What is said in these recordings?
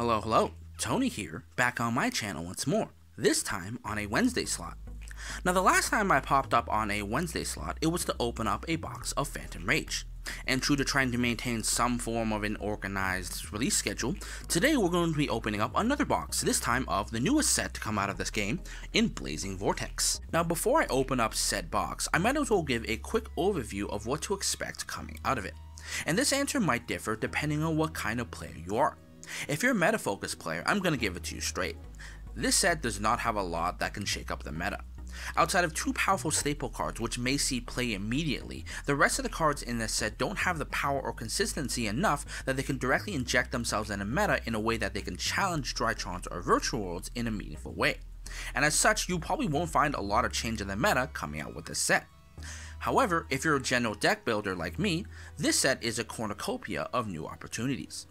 Hello, hello, Tony here, back on my channel once more, this time on a Wednesday slot. Now the last time I popped up on a Wednesday slot, it was to open up a box of Phantom Rage. And true to trying to maintain some form of an organized release schedule, today we're going to be opening up another box, this time of the newest set to come out of this game, in Blazing Vortex. Now before I open up said box, I might as well give a quick overview of what to expect coming out of it. And this answer might differ depending on what kind of player you are. If you're a meta focused player, I'm going to give it to you straight. This set does not have a lot that can shake up the meta. Outside of two powerful staple cards which may see play immediately, the rest of the cards in this set don't have the power or consistency enough that they can directly inject themselves in a meta in a way that they can challenge Drytrons or Virtual Worlds in a meaningful way. And as such, you probably won't find a lot of change in the meta coming out with this set. However, if you're a general deck builder like me, this set is a cornucopia of new opportunities.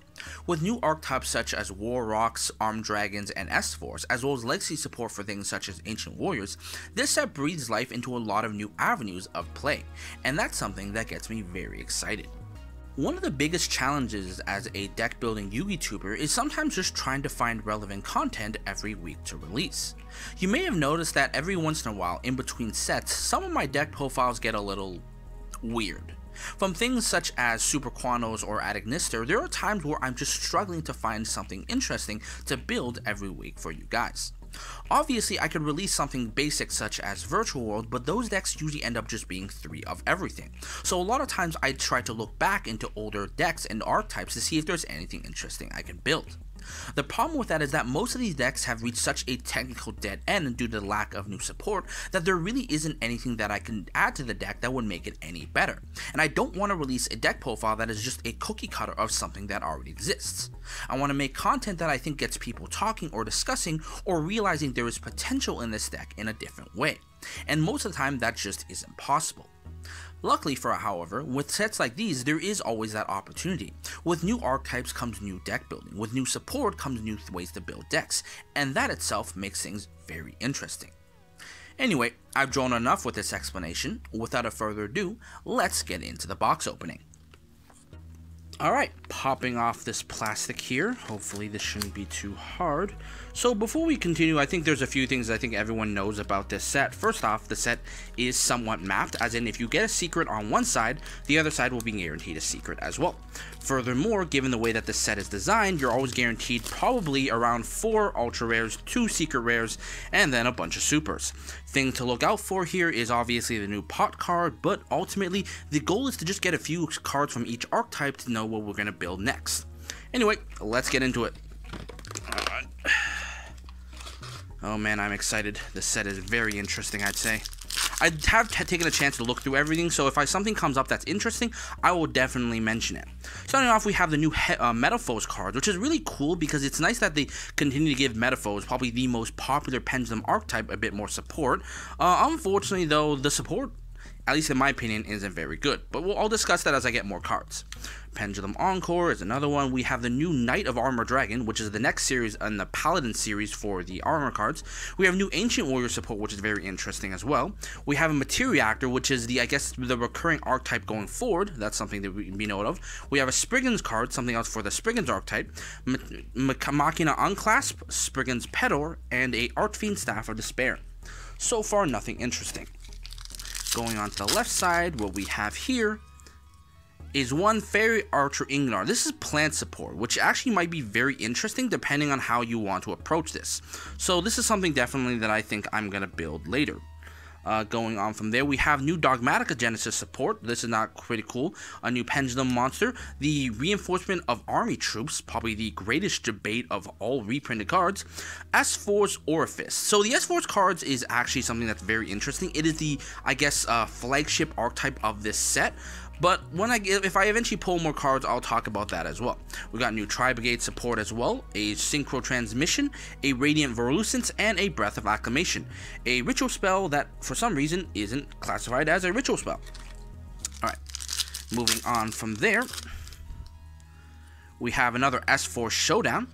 With new archetypes such as War Rocks, Armed Dragons, and S-Force, as well as legacy support for things such as Ancient Warriors, this set breathes life into a lot of new avenues of play, and that's something that gets me very excited. One of the biggest challenges as a deck building YouTuber is sometimes just trying to find relevant content every week to release. You may have noticed that every once in a while, in between sets, some of my deck profiles get a little weird. From things such as Super Quanos or Adagnister, there are times where I'm just struggling to find something interesting to build every week for you guys. Obviously, I could release something basic such as Virtual World, but those decks usually end up just being 3 of everything. So a lot of times I try to look back into older decks and archetypes to see if there's anything interesting I can build. The problem with that is that most of these decks have reached such a technical dead end due to the lack of new support that there really isn't anything that I can add to the deck that would make it any better. And I don't want to release a deck profile that is just a cookie cutter of something that already exists. I want to make content that I think gets people talking or discussing or realizing there is potential in this deck in a different way. And most of the time that just isn't possible. Luckily for us, however, with sets like these, there is always that opportunity. With new archetypes comes new deck building, with new support comes new ways to build decks, and that itself makes things very interesting. Anyway, I've drawn enough with this explanation, without a further ado, let's get into the box opening. Alright, popping off this plastic here. Hopefully this shouldn't be too hard. So before we continue, I think there's a few things I think everyone knows about this set. First off, the set is somewhat mapped, as in if you get a secret on one side, the other side will be guaranteed a secret as well. Furthermore, given the way that the set is designed, you're always guaranteed probably around 4 ultra rares, 2 secret rares, and then a bunch of supers. Thing to look out for here is obviously the new pot card, but ultimately, the goal is to just get a few cards from each archetype to know what we're going to build next. Anyway, let's get into it. Oh man, I'm excited. This set is very interesting, I'd say. I have taken a chance to look through everything, so if I, something comes up that's interesting, I will definitely mention it. Starting off, we have the new uh, Metalfoes card, which is really cool because it's nice that they continue to give Metalfoes, probably the most popular Pendulum archetype, a bit more support. Uh, unfortunately, though, the support at least in my opinion, isn't very good. But we'll, I'll discuss that as I get more cards. Pendulum Encore is another one. We have the new Knight of Armor Dragon, which is the next series in the Paladin series for the armor cards. We have new Ancient Warrior support, which is very interesting as well. We have a Materiactor, which is the, I guess, the recurring archetype going forward. That's something that we can be note of. We have a Spriggans card, something else for the Spriggans archetype. M Machina Unclasp, Spriggans Pedor, and a Archfiend Staff of Despair. So far, nothing interesting. Going on to the left side, what we have here is one Fairy Archer Ingunar. This is plant support, which actually might be very interesting depending on how you want to approach this. So this is something definitely that I think I'm going to build later. Uh, going on from there, we have new Dogmatika Genesis support. This is not pretty cool. A new Pendulum Monster. The reinforcement of army troops, probably the greatest debate of all reprinted cards. S-Force Orrafist. So the S-Force cards is actually something that's very interesting. It is the, I guess, uh, flagship archetype of this set. But when I if I eventually pull more cards, I'll talk about that as well. We got new Tri Brigade support as well, a Synchro Transmission, a Radiant Virulence, and a Breath of Acclamation, a ritual spell that for some reason isn't classified as a ritual spell. Alright, moving on from there, we have another S-Force Showdown,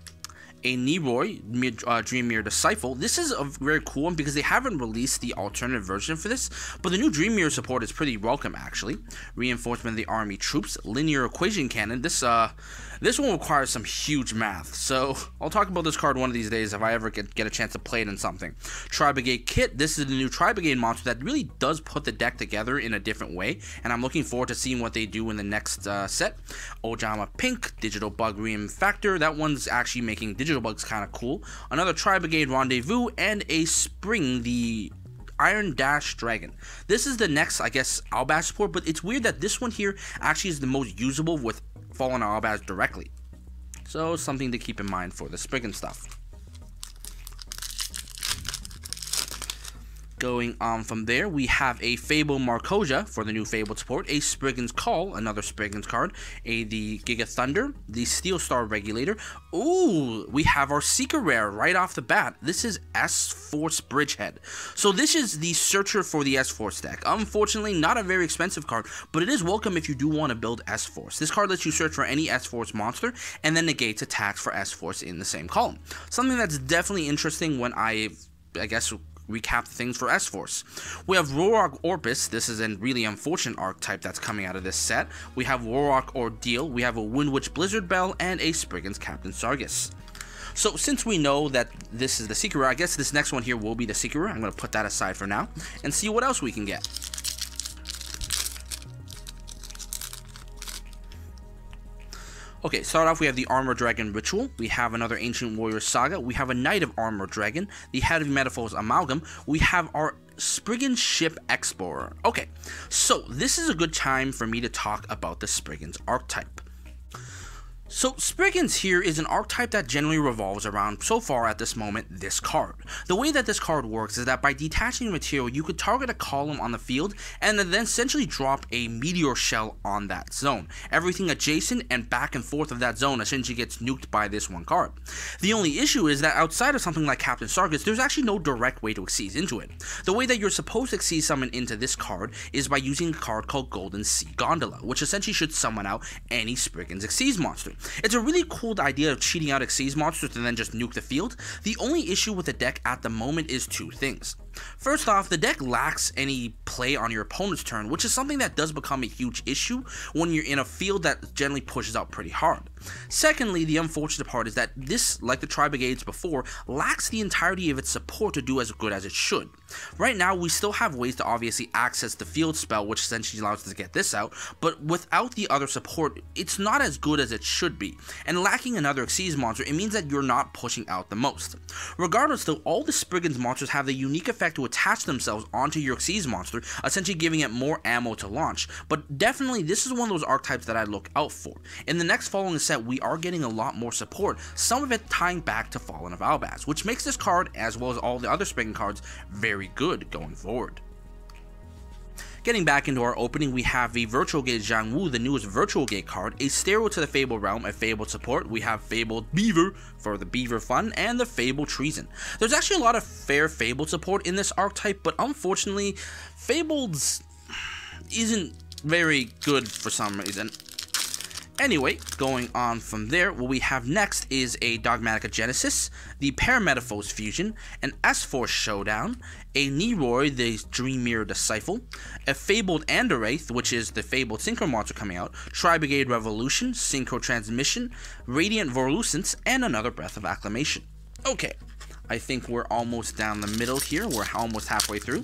a Neroy uh, Dream Mirror Disciple. This is a very cool one because they haven't released the alternative version for this, but the new Dream Mirror support is pretty welcome actually. Reinforcement of the army troops, linear equation cannon. This uh this one requires some huge math, so I'll talk about this card one of these days if I ever get, get a chance to play it in something. Tri-Brigade Kit, this is the new Tri-Brigade monster that really does put the deck together in a different way, and I'm looking forward to seeing what they do in the next uh, set. Ojama Pink, Digital Bug Factor, that one's actually making digital bugs kind of cool. Another Tri-Brigade Rendezvous, and a Sprind, the Iron Dash Dragon. This is the next, I guess, Albaz support, but it's weird that this one here actually is the most usable with Fallen Albaz directly. So something to keep in mind for the Sprind and stuff. Going on from there, we have a Fable Marcosia for the new Fable support, a Spriggan's Call, another Spriggan's card, a the Giga Thunder, the Steel Star Regulator. Ooh, we have our Secret Rare right off the bat. This is S-Force Bridgehead. So this is the Searcher for the S-Force deck. Unfortunately, not a very expensive card, but it is welcome if you do want to build S-Force. This card lets you search for any S-Force monster and then negates attacks for S-Force in the same column. Something that's definitely interesting when I I guess recap things for S-Force. We have War Rock Orpis, this is a really unfortunate archetype that's coming out of this set. We have War Rock Ordeal, we have a Windwitch Blizzard Bell, and a Spriggan's Captain Sargas. So since we know that this is the Secret I guess this next one here will be the Secret I'm going to put that aside for now and see what else we can get. Okay, start off we have the Armor Dragon Ritual, we have another Ancient Warrior Saga, we have a Knight of Armor Dragon, the Head Heavy Metalfoes Amalgam, we have our Spriggan Ship Explorer. Okay, so this is a good time for me to talk about the Spriggan's archetype. So Spriggans here is an archetype that generally revolves around, so far at this moment, this card. The way that this card works is that by detaching material, you could target a column on the field and then essentially drop a meteor shell on that zone. Everything adjacent and back and forth of that zone essentially gets nuked by this one card. The only issue is that outside of something like Captain Sargas, there's actually no direct way to Xyz into it. The way that you're supposed to Xyz summon into this card is by using a card called Golden Sea Gondola, which essentially should summon out any Spriggan's Xyz monster. It's a really cool idea of cheating out Xyz monsters and then just nuke the field. The only issue with the deck at the moment is two things. First off, the deck lacks any play on your opponent's turn, which is something that does become a huge issue when you're in a field that generally pushes out pretty hard. Secondly, the unfortunate part is that this, like the Tri-Brigades before, lacks the entirety of its support to do as good as it should. Right now, we still have ways to obviously access the field spell, which essentially allows us to get this out, but without the other support, it's not as good as it should be, and lacking another Xyz monster, it means that you're not pushing out the most. Regardless though, all the Spriggan's monsters have the unique effect to attach themselves onto your Xyz monster, essentially giving it more ammo to launch. But definitely, this is one of those archetypes that I look out for. In the next following set, we are getting a lot more support, some of it tying back to Fallen of Albaz, which makes this card, as well as all the other Spriggan cards, very good going forward. Getting back into our opening, we have the Virtual Gate Jiang Wu, the newest Virtual Gate card, a Stairway to the Fable realm, a Fabled support. We have Fabled Beaver for the Beaver fun, and the Fabled Treason. There's actually a lot of fair Fabled support in this archetype, but unfortunately, Fabled isn't very good for some reason. Anyway, going on from there, what we have next is a Dogmatika Genesis, the Parametalfoes Fusion, an S-Force Showdown, a Neroy, the Dream Mirror Disciple, a Fabled Anderaith, which is the Fabled Synchro monster coming out, Tri-Brigade Revolution, Synchro Transmission, Radiant Vorlucence, and another Breath of Acclamation. Okay, I think we're almost down the middle here. We're almost halfway through.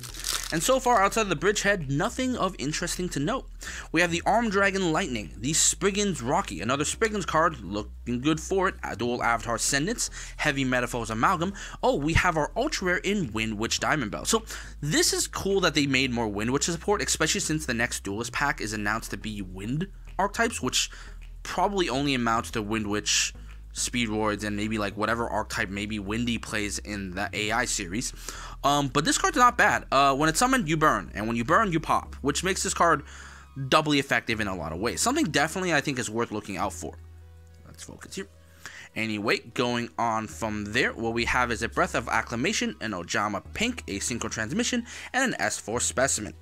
And so far, outside of the bridgehead, nothing of interesting to note. We have the Arm Dragon Lightning, the Spriggan's Rocky, another Spriggan's card, looking good for it, dual Avatar Ascendance, Heavy Metalfoes Amalgam. Oh, we have our Ultra Rare in Wind Witch Diamond Bell. So this is cool that they made more Wind Witch support, especially since the next Duelist pack is announced to be Wind archetypes, which probably only amounts to Wind Witch Speedroids and maybe like whatever archetype maybe Windy plays in the AI series. Um, but this card's not bad. Uh, when it's summoned, you burn, and when you burn, you pop, which makes this card doubly effective in a lot of ways. Something definitely I think is worth looking out for. Let's focus here. Anyway, going on from there, what we have is a Breath of Acclamation, an Ojama Pink, a Synchro Transmission, and an S-Force Specimen.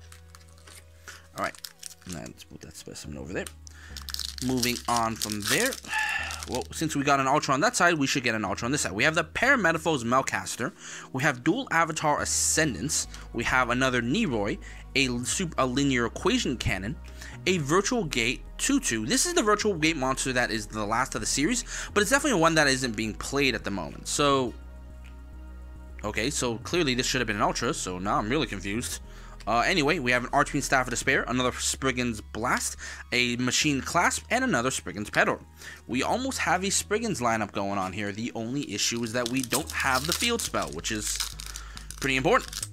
Alright, let's put that specimen over there. Moving on from there, well, since we got an Ultra on that side, we should get an Ultra on this side. We have the Parametalfoes Melcaster, we have Dual Avatar Ascendance, we have another Neroy, a, a linear equation cannon, a Virtual Gate Tutu. This is the Virtual Gate monster that is the last of the series, but it's definitely one that isn't being played at the moment. So, okay, so clearly this should have been an Ultra, so now I'm really confused. Uh, anyway, we have an Archfiend Staff of Despair, another Spriggan's Blast, a Machine Clasp, and another Spriggan's Pedal. We almost have a Spriggan's lineup going on here. The only issue is that we don't have the Field Spell, which is pretty important.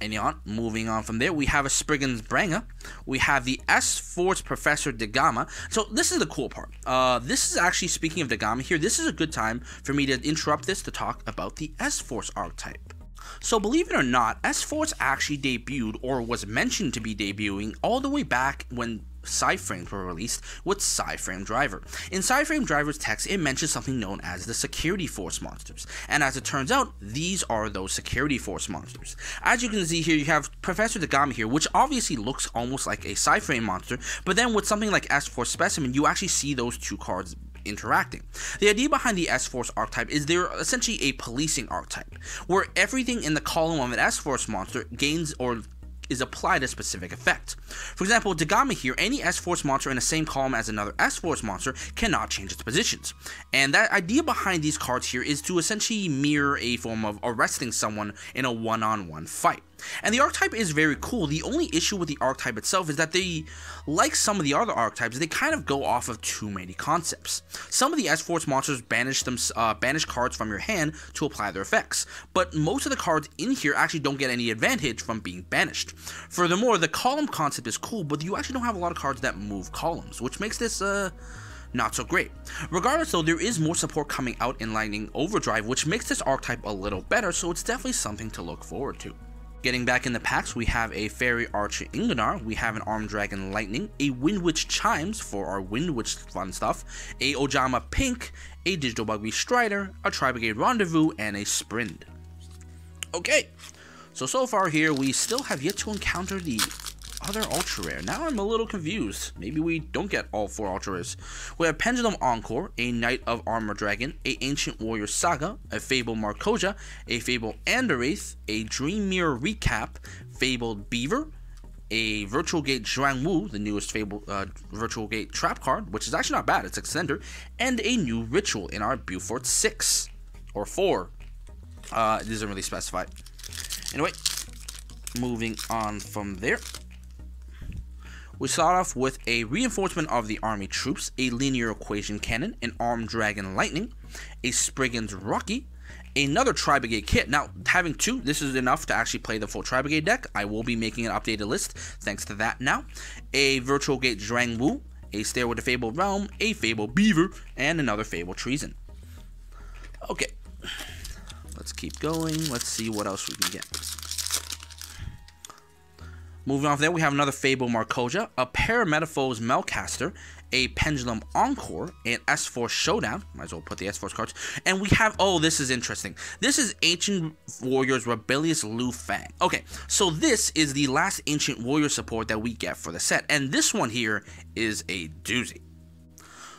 And moving on from there, we have a Spriggan's Branga. We have the S-Force Professor DiGamma. So this is the cool part. Uh, this is actually, speaking of DiGamma here, this is a good time for me to interrupt this to talk about the S-Force archetype. So believe it or not, S-Force actually debuted, or was mentioned to be debuting, all the way back when Psy-Frames were released with Psy-Frame Driver. In Psy-Frame Driver's text, it mentions something known as the Security Force monsters, and as it turns out, these are those Security Force monsters. As you can see here, you have Professor DiGamma here, which obviously looks almost like a Psy-Frame monster, but then with something like S-Force Specimen, you actually see those two cards interacting. The idea behind the S-Force archetype is they're essentially a policing archetype, where everything in the column of an S-Force monster gains or is applied a specific effect. For example, DiGamma here, any S-Force monster in the same column as another S-Force monster cannot change its positions. And that idea behind these cards here is to essentially mirror a form of arresting someone in a one-on-one -on -one fight. And the archetype is very cool. The only issue with the archetype itself is that they, like some of the other archetypes, they kind of go off of too many concepts. Some of the S-Force monsters banish them, uh, banish cards from your hand to apply their effects, but most of the cards in here actually don't get any advantage from being banished. Furthermore, the column concept is cool, but you actually don't have a lot of cards that move columns, which makes this, uh, not so great. Regardless though, there is more support coming out in Lightning Overdrive, which makes this archetype a little better, so it's definitely something to look forward to. Getting back in the packs, we have a Fairy Archer Ingunar, we have an Armed Dragon Lightning, a Wind Witch Chimes for our Wind Witch fun stuff, a Ojama Pink, a Digital Bugby Strider, a Tri-Brigade Rendezvous, and a Sprind. Okay, so so far here, we still have yet to encounter the other ultra rare. Now I'm a little confused. Maybe we don't get all four ultra rares. We have Pendulum Encore, a Knight of Armor Dragon, a Ancient Warrior Saga, a Fable Marcoja, a Fable Anderaith, a Dream Mirror Recap, Fabled Beaver, a Virtual Gate Zhuang Wu, the newest Fable uh, Virtual Gate trap card, which is actually not bad, it's Extender, and a new Ritual in our Buford 6, or 4. Uh, it doesn't really specify. Anyway, moving on from there. We start off with a reinforcement of the army troops, a linear equation cannon, an armed dragon lightning, a Spriggan's Rocky, another Tri-Brigade kit. Now, having two, this is enough to actually play the full Tri-Brigade deck. I will be making an updated list thanks to that now. A Virtual Gate Zhuang Wu, a Stairway to Fable Realm, a Fable Beaver, and another Fable Treason. Okay, let's keep going. Let's see what else we can get. Moving from there, we have another Fable Marcoja, a Parametalfoes Melcaster, a Pendulum Encore, an S-Force Showdown. Might as well put the S-Force cards. And we have, oh, this is interesting. This is Ancient Warriors Rebellious Lu Fang. Okay, so this is the last Ancient Warrior support that we get for the set. And this one here is a doozy.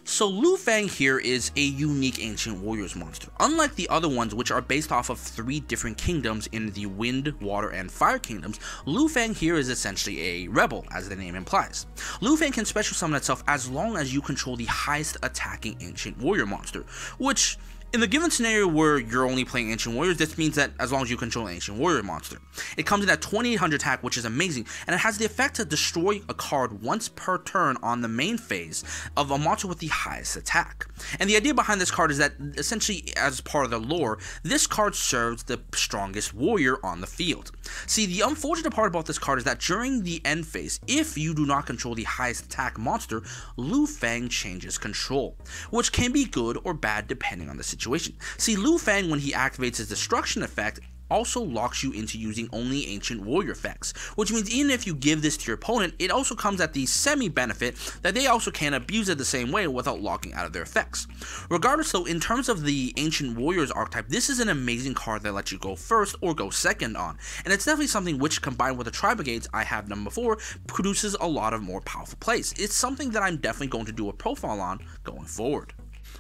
So Lu Fang here is a unique Ancient Warriors monster. Unlike the other ones which are based off of three different kingdoms in the Wind, Water, and Fire kingdoms, Lu Fang here is essentially a rebel, as the name implies. Lu Fang can special summon itself as long as you control the highest attacking Ancient Warrior monster, which in the given scenario where you're only playing Ancient Warriors, this means that as long as you control an Ancient Warrior monster. It comes in at 2800 attack, which is amazing, and it has the effect to destroy a card once per turn on the main phase of a monster with the highest attack. And the idea behind this card is that, essentially, as part of the lore, this card serves the strongest warrior on the field. See, the unfortunate part about this card is that during the end phase, if you do not control the highest attack monster, Lu Fang changes control, which can be good or bad depending on the situation situation. See, Lu Fang, when he activates his destruction effect, also locks you into using only ancient warrior effects, which means even if you give this to your opponent, it also comes at the semi-benefit that they also can't abuse it the same way without locking out of their effects. Regardless though, in terms of the ancient warriors archetype, this is an amazing card that lets you go first or go second on, and it's definitely something which combined with the tri-brigades I have done before, produces a lot of more powerful plays. It's something that I'm definitely going to do a profile on going forward.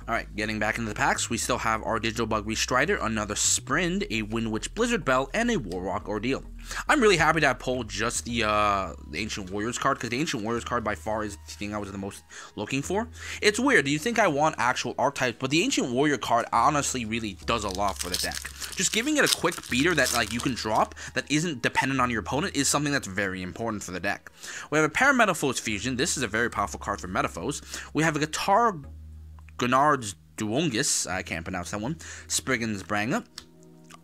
Alright, getting back into the packs, we still have our Digital Bug Restrider, another Sprind, a Wind Witch Blizzard Bell, and a Warrock Ordeal. I'm really happy that I pulled just the, uh, the Ancient Warriors card, because the Ancient Warriors card by far is the thing I was the most looking for. It's weird, do you think I want actual archetypes, but the Ancient Warrior card honestly really does a lot for the deck. Just giving it a quick beater that like you can drop that isn't dependent on your opponent is something that's very important for the deck. We have a Parametalfoes Fusion, this is a very powerful card for Metalfoes. We have a Guitar Gonard's Duongus, I can't pronounce that one, Spriggan's Branga,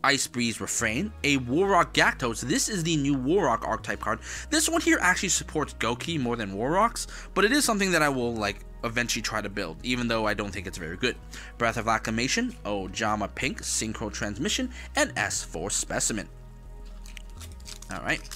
Ice Breeze Refrain, a Warrock Gaktos. This is the new Warrock archetype card. This one here actually supports Gouki more than Warrocks, but it is something that I will like eventually try to build, even though I don't think it's very good. Breath of Acclamation, Ojama Pink, Synchro Transmission, and S-Force Specimen. Alright.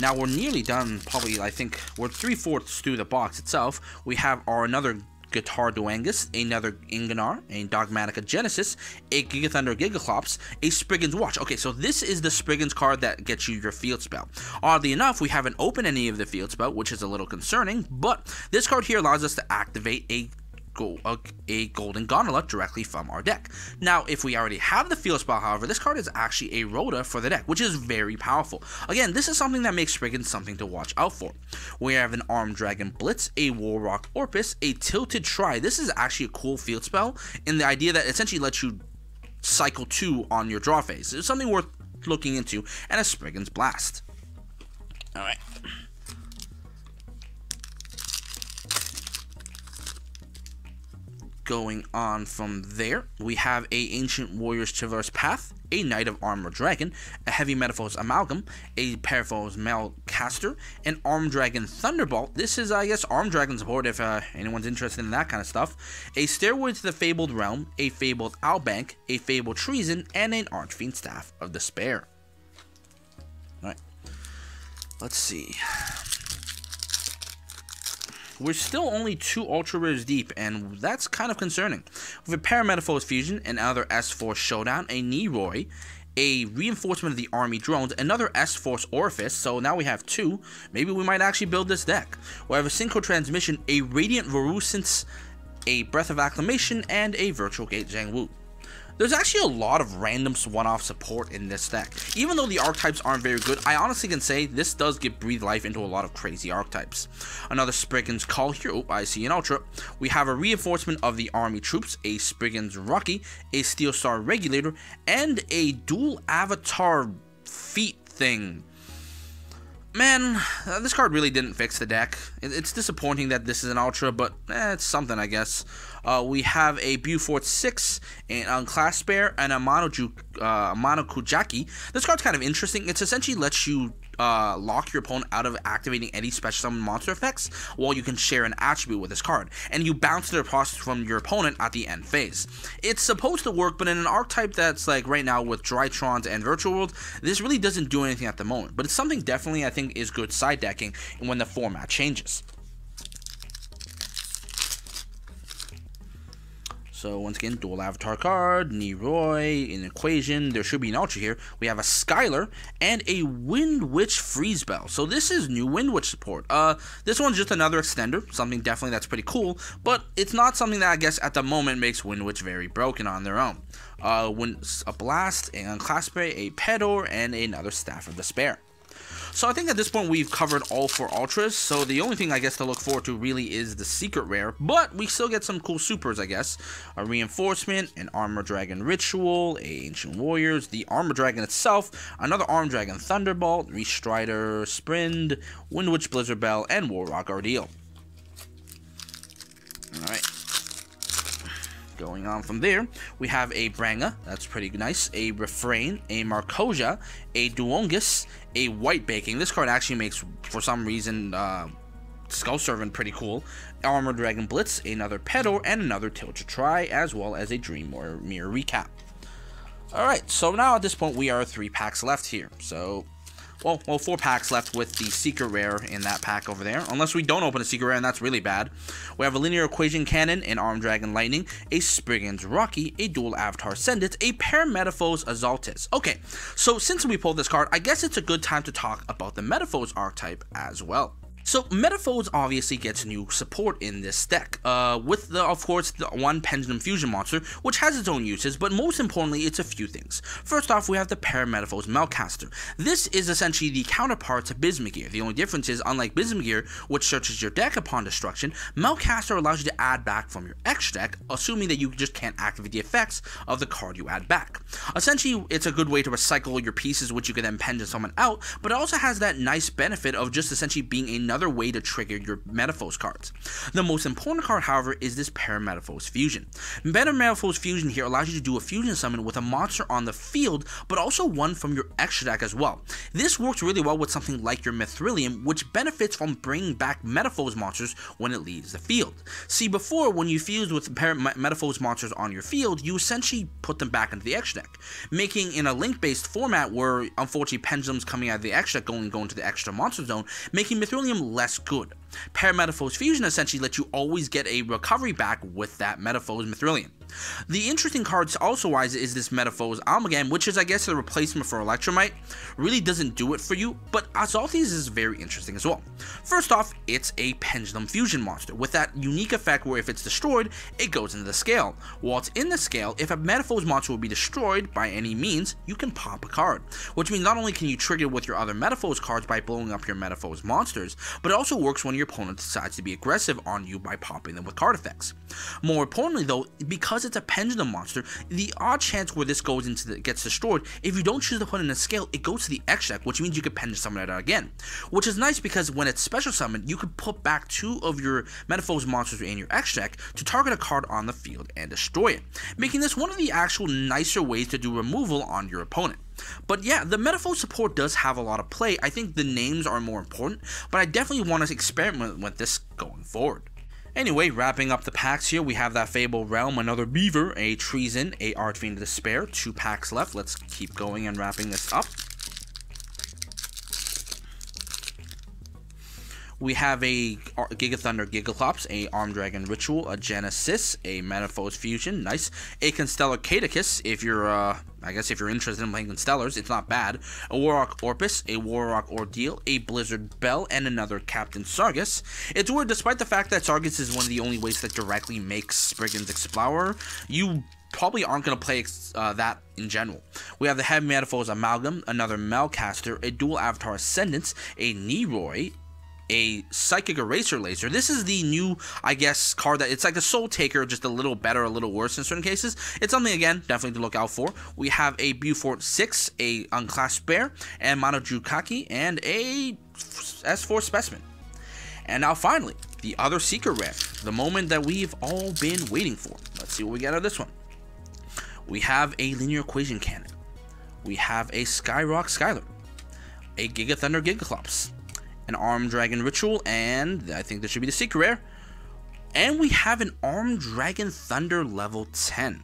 Now we're nearly done, probably I think we're three-fourths through the box itself. We have our another Guitar Duangus, another Ingunar, a Dogmatika Genesis, a Giga Thunder Gigaclops, a Spriggan's Watch. Okay, so this is the Spriggan's card that gets you your field spell. Oddly enough, we haven't opened any of the field spell, which is a little concerning, but this card here allows us to activate a a, a, golden gondola directly from our deck. Now, if we already have the field spell, however, this card is actually a rota for the deck, which is very powerful. Again, this is something that makes Spriggan something to watch out for. We have an Armed Dragon Blitz, a Warrock Orpus, a Tilted Try. This is actually a cool field spell in the idea that essentially lets you cycle two on your draw phase. It's something worth looking into, and a Spriggan's Blast. Alright. Going on from there, we have a Ancient Warriors Traverse Path, a Knight of Armor Dragon, a Heavy Metalfoes Amalgam, a Paraphos Melcaster, an Armed Dragon Thunderbolt. This is, I guess, Armed Dragon support if uh, anyone's interested in that kind of stuff. A Stairway to the Fabled Realm, a Fabled Owlbank, a Fabled Treason, and an Archfiend Staff of Despair. Alright. Let's see. We're still only two Ultra Rares deep, and that's kind of concerning. With a Parametalfoes Fusion, another S-Force Showdown, a Neroy, a reinforcement of the army drones, another S-Force Orrafist, so now we have two. Maybe we might actually build this deck. We have a Synchro Transmission, a Radiant Verusence, a Breath of Acclamation, and a Virtual Gate Zhang Wu. There's actually a lot of random one-off support in this deck. Even though the archetypes aren't very good, I honestly can say this does give breathe life into a lot of crazy archetypes. Another Spriggan's Call here, oh, I see an Ultra. We have a reinforcement of the army troops, a Spriggan's Rocky, a Steel Star Regulator, and a dual avatar feat thing. Man, uh, this card really didn't fix the deck. It's disappointing that this is an Ultra, but eh, it's something, I guess. Uh, we have a Bufort 6, an Class Bear, and a Monoju, uh, Monokujaki. This card's kind of interesting. It essentially lets you uh, lock your opponent out of activating any special summon monster effects while you can share an attribute with this card, and you bounce their process from your opponent at the end phase. It's supposed to work, but in an archetype that's like right now with Drytrons and Virtual World, this really doesn't do anything at the moment, but it's something definitely I think is good side decking when the format changes. So once again, dual avatar card, Neroy, an equation, there should be an ultra here. We have a Skyler and a Wind Witch Freeze Bell. So this is new Wind Witch support. Uh, this one's just another extender, something definitely that's pretty cool, but it's not something that I guess at the moment makes Wind Witch very broken on their own. Uh, when a Blast, an Unclasped, a Pedor, and another Staff of Despair. So I think at this point we've covered all four Ultras, so the only thing I guess to look forward to really is the Secret Rare, but we still get some cool Supers, I guess. A Reinforcement, an Armor Dragon Ritual, a Ancient Warriors, the Armor Dragon itself, another Armor Dragon Thunderbolt, Restrider, Sprind, Windwitch Blizzard Bell, and Warrock Ordeal. Alright. Going on from there, we have a Branga, that's pretty nice, a Refrain, a Marcosia, a Duongus, a White Baking. This card actually makes, for some reason, uh, Skull Servant pretty cool. Armor Dragon Blitz, another Pedor, and another Tilt to Try, as well as a Dream or Mirror Recap. Alright, so now at this point we are three packs left here. So well, well, four packs left with the Secret Rare in that pack over there. Unless we don't open a Secret Rare, and that's really bad. We have a Linear Equation Cannon, an Armed Dragon Lightning, a Spriggan's Rocky, a Dual Avatar Sendit, a Parametalfoes Azaltis. Okay, so since we pulled this card, I guess it's a good time to talk about the Metalfoes archetype as well. So Metalfoes obviously gets new support in this deck, uh, with the of course the one Pendulum Fusion monster, which has its own uses, but most importantly it's a few things. First off, we have the Parametalfoes Melcaster. This is essentially the counterpart to Bismugear. The only difference is, unlike Bismugear, which searches your deck upon destruction, Melcaster allows you to add back from your extra deck, assuming that you just can't activate the effects of the card you add back. Essentially, it's a good way to recycle your pieces, which you can then pendulum someone out, but it also has that nice benefit of just essentially being a another way to trigger your Metalfoes cards. The most important card, however, is this Parametalfoes Fusion. Parametalfoes Fusion here allows you to do a fusion summon with a monster on the field, but also one from your extra deck as well. This works really well with something like your Mithrilium, which benefits from bringing back Metalfoes monsters when it leaves the field. See, before, when you fused with Metalfoes monsters on your field, you essentially put them back into the extra deck, making in a link-based format where, unfortunately, pendulums coming out of the extra deck going, going to the extra monster zone, making Mithrilium less good. Parametalfoes Fusion essentially lets you always get a recovery back with that Metalfoes Mithrilium. The interesting cards also wise is this Metalfoes Amalgam, which is I guess the replacement for Electromite. Really doesn't do it for you, but Azalthias is very interesting as well. First off, it's a Pendulum Fusion monster, with that unique effect where if it's destroyed, it goes into the scale. While it's in the scale, if a Metalfoes monster will be destroyed by any means, you can pop a card. Which means not only can you trigger with your other Metalfoes cards by blowing up your Metalfoes monsters, but it also works when your opponent decides to be aggressive on you by popping them with card effects. More importantly though, because it's a pendulum monster, the odd chance where this goes into the, gets destroyed, if you don't choose to put in a scale, it goes to the X deck, which means you can pendulum summon it out again. Which is nice because when it's special summoned, you could put back two of your Metalfoes monsters in your X deck to target a card on the field and destroy it, making this one of the actual nicer ways to do removal on your opponent. But yeah, the Metalfoes support does have a lot of play. I think the names are more important, but I definitely want to experiment with this going forward. Anyway, wrapping up the packs here, we have that Fable Realm, another Beaver, a Treason, a Archfiend Despair, two packs left. Let's keep going and wrapping this up. We have a Giga Thunder Gigaclops, a Arm Dragon Ritual, a Genesis, a Manifold Fusion, nice. A Constellar Caduceus, if you're, uh, I guess if you're interested in playing Constellars, it's not bad. A Warrock Orpus, a Warrock Ordeal, a Blizzard Bell, and another Captain Sargas. It's weird, despite the fact that Sargas is one of the only ways that directly makes Spriggan's Explorer, you probably aren't going to play uh, that in general. We have the Heavy Metalfoes Amalgam, another Melcaster, a Dual Avatar Ascendance, a Neroy, a Psychic Eraser Laser. This is the new, I guess, card that it's like a Soul Taker, just a little better, a little worse in certain cases. It's something, again, definitely to look out for. We have a Buford 6, a Unclassed Bear, and Monojukaki, and a S-Force Specimen. And now finally, the other secret rare, the moment that we've all been waiting for. Let's see what we get out of this one. We have a Linear Equation Cannon. We have a Skyrock Skyler. A Giga Thunder Gigaclops an Arm Dragon Ritual, and I think this should be the secret rare. And we have an Arm Dragon Thunder level 10.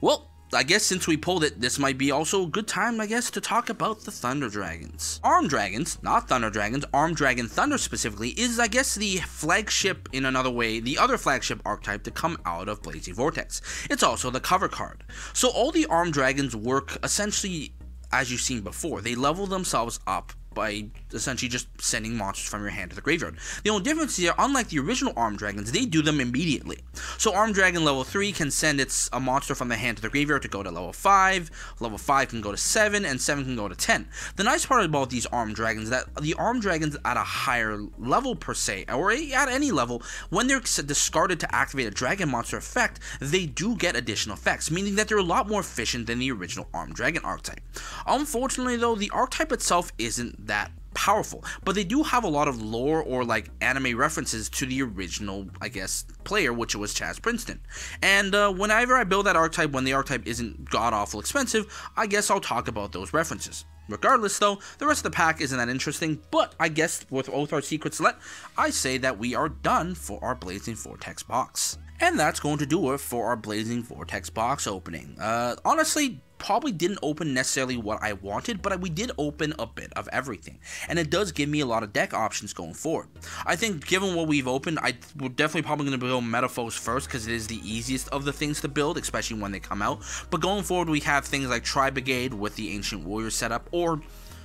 Well, I guess since we pulled it, this might be also a good time, I guess, to talk about the Thunder Dragons. Arm Dragons, not Thunder Dragons, Arm Dragon Thunder specifically, is, I guess, the flagship, in another way, the other flagship archetype to come out of Blazing Vortex. It's also the cover card. So all the Arm Dragons work essentially as you've seen before. They level themselves up by essentially just sending monsters from your hand to the graveyard. The only difference here, unlike the original Arm Dragons, they do them immediately. So Arm Dragon level 3 can send its a monster from the hand to the graveyard to go to level 5, level 5 can go to 7, and 7 can go to 10. The nice part about these Arm Dragons is that the Arm Dragons at a higher level per se, or at any level, when they're discarded to activate a Dragon Monster effect, they do get additional effects, meaning that they're a lot more efficient than the original Arm Dragon archetype. Unfortunately though, the archetype itself isn't that powerful, but they do have a lot of lore or like anime references to the original, I guess, player, which was Chaz Princeton. And uh, whenever I build that archetype, when the archetype isn't god awful expensive, I guess I'll talk about those references. Regardless, though, the rest of the pack isn't that interesting, but I guess with both our secrets let, I say that we are done for our Blazing Vortex box. And that's going to do it for our Blazing Vortex box opening. Uh, honestly, probably didn't open necessarily what I wanted, but we did open a bit of everything. And it does give me a lot of deck options going forward. I think given what we've opened, I we're definitely probably going to build Metalfoes first because it is the easiest of the things to build, especially when they come out. But going forward, we have things like Tri Brigade with the Ancient Warrior setup, or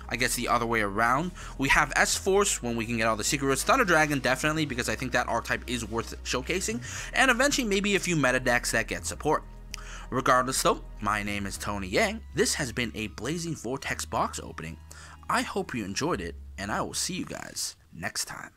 I guess the other way around. We have S Force when we can get all the secret roots. Thunder Dragon definitely because I think that archetype is worth showcasing, and eventually maybe a few meta decks that get support. Regardless though, my name is Tony Yang. This has been a Blazing Vortex box opening. I hope you enjoyed it, and I will see you guys next time.